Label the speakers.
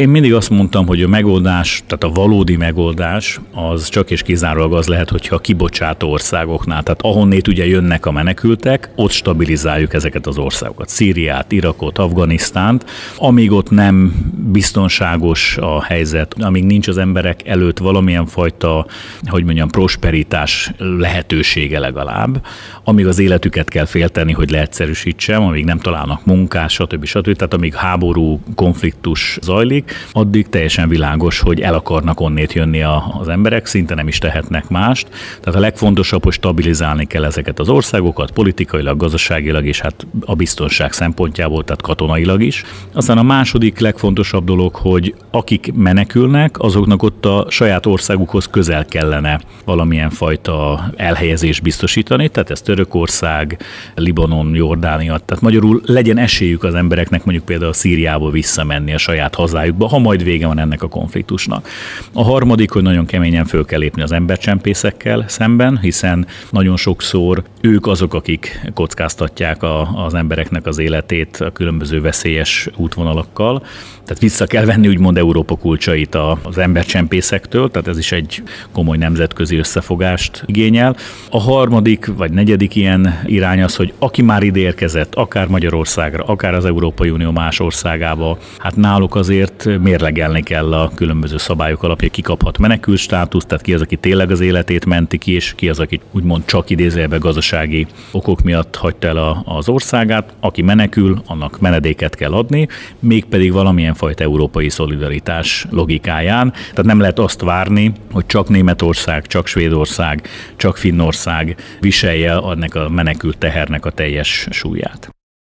Speaker 1: Én mindig azt mondtam, hogy a megoldás, tehát a valódi megoldás az csak és kizárólag az lehet, hogyha a kibocsátó országoknál, tehát ahonnét ugye jönnek a menekültek, ott stabilizáljuk ezeket az országokat. Szíriát, Irakot, Afganisztánt, amíg ott nem biztonságos a helyzet, amíg nincs az emberek előtt valamilyen fajta, hogy mondjam, prosperitás lehetősége legalább, amíg az életüket kell félteni, hogy leegyszerűsítsem, amíg nem találnak munkás, stb. stb. Tehát amíg háború, konfliktus zajlik, addig teljesen világos, hogy el akarnak onnét jönni a, az emberek, szinte nem is tehetnek mást. Tehát a legfontosabb, hogy stabilizálni kell ezeket az országokat, politikailag, gazdaságilag és hát a biztonság szempontjából, tehát katonailag is. Aztán a második legfontosabb dolog, hogy akik menekülnek, azoknak ott a saját országukhoz közel kellene valamilyen fajta elhelyezést biztosítani, tehát ez Törökország, Libanon, Jordánia, tehát magyarul legyen esélyük az embereknek mondjuk például Szíriába visszamenni a saját hazájukba, ha majd vége van ennek a konfliktusnak. A harmadik, hogy nagyon keményen föl kell lépni az embercsempészekkel szemben, hiszen nagyon sokszor ők azok, akik kockáztatják a, az embereknek az életét a különböző veszélyes útvonalakkal. Tehát vissza kell venni úgymond Európa kulcsait az embercsempészektől, tehát ez is egy komoly nemzetközi összefogást igényel. A harmadik vagy negyedik ilyen irány az, hogy aki már ide érkezett, akár Magyarországra, akár az Európai Unió más országába, hát náluk azért mérlegelni kell a különböző szabályok alapján, ki kaphat státuszt, tehát ki az, aki tényleg az életét menti ki, és ki az, aki úgymond csak idézőjelbe gazdasági okok miatt hagyta el a, az országát. Aki menekül, annak menedéket kell adni, mégpedig valamilyen fajta európai szolidaritás logikáján. Tehát nem lehet azt várni, hogy csak Németország, csak Svédország, csak Finnország viselje ennek a menekült tehernek a teljes súlyát.